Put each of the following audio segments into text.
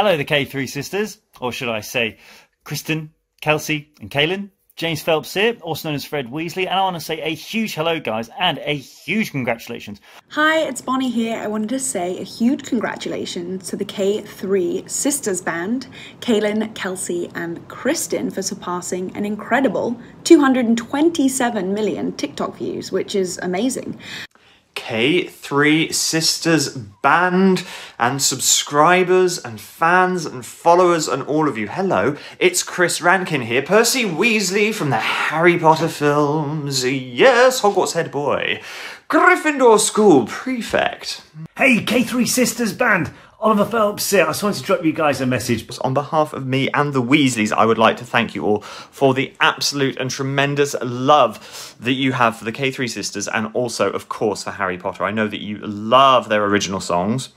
Hello, the K3 sisters, or should I say, Kristen, Kelsey, and Kaylen. James Phelps here, also known as Fred Weasley, and I want to say a huge hello, guys, and a huge congratulations. Hi, it's Bonnie here. I wanted to say a huge congratulations to the K3 Sisters Band, Kaylen, Kelsey, and Kristen for surpassing an incredible 227 million TikTok views, which is amazing. K3 Sisters Band and subscribers and fans and followers and all of you. Hello, it's Chris Rankin here, Percy Weasley from the Harry Potter films. Yes, Hogwarts head boy. Gryffindor School Prefect. Hey, K3 Sisters Band! Oliver Phelps here. I just wanted to drop you guys a message. On behalf of me and the Weasleys, I would like to thank you all for the absolute and tremendous love that you have for the K3 Sisters and also, of course, for Harry Potter. I know that you love their original songs.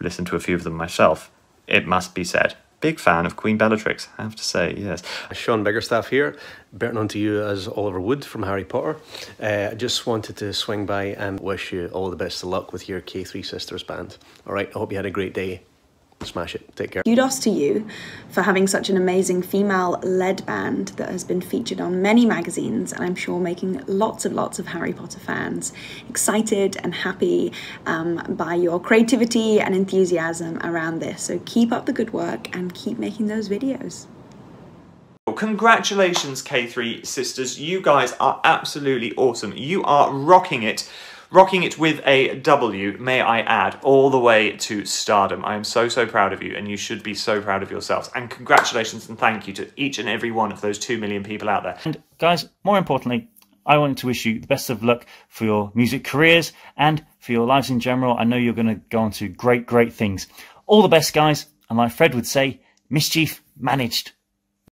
Listen to a few of them myself. It must be said. Big fan of Queen Bellatrix, I have to say, yes. Sean Biggerstaff here, better on to you as Oliver Wood from Harry Potter. Uh, I just wanted to swing by and wish you all the best of luck with your K3 Sisters band. All right, I hope you had a great day. Smash it. Take care. Kudos to you for having such an amazing female led band that has been featured on many magazines and I'm sure making lots and lots of Harry Potter fans excited and happy um, by your creativity and enthusiasm around this. So keep up the good work and keep making those videos. Well, Congratulations, K3 sisters. You guys are absolutely awesome. You are rocking it. Rocking it with a W, may I add, all the way to stardom. I am so, so proud of you, and you should be so proud of yourselves. And congratulations and thank you to each and every one of those two million people out there. And guys, more importantly, I want to wish you the best of luck for your music careers and for your lives in general. I know you're going to go on to great, great things. All the best, guys. And like Fred would say, mischief managed.